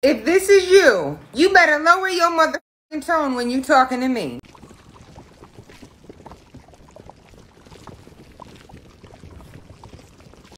If this is you, you better lower your motherfucking tone when you talking to me.